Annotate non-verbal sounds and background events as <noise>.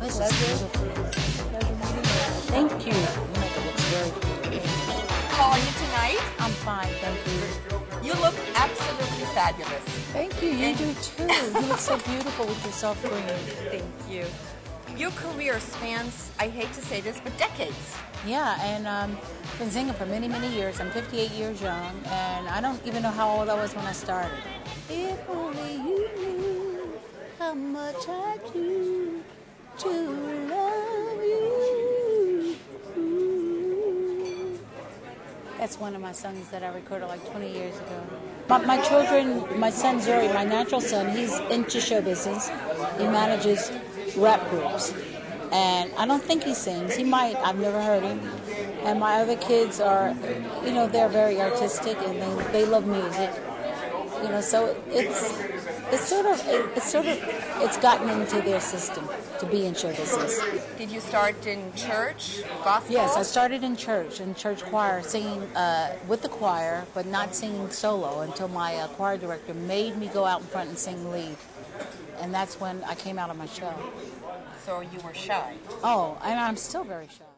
beautiful. Pleasure meeting. Thank you. You make it look very good. How are you tonight? I'm fine, thank you. You look absolutely fabulous. Thank you. You And- do too. You look so <laughs> beautiful with your soft green. Thank you. Your career spans, I hate to say this, but decades. Yeah, and um, been singing for many, many years. I'm 58 years young, and I don't even know how old I was when I started. If only you knew how much I do to love you. That's one of my songs that I recorded like 20 years ago. My, my children, my son Zuri, my natural son, he's into show business. He manages rap groups. And I don't think he sings. He might. I've never heard him. And my other kids are, you know, they're very artistic and they, they love music. You know, so it's it's sort of it's sort of it's gotten into their system to be in show business. Did you start in church, gospel? Yes, I started in church, in church choir, singing uh, with the choir, but not singing solo until my uh, choir director made me go out in front and sing lead. And that's when I came out of my shell. So you were shy. Oh, and I'm still very shy.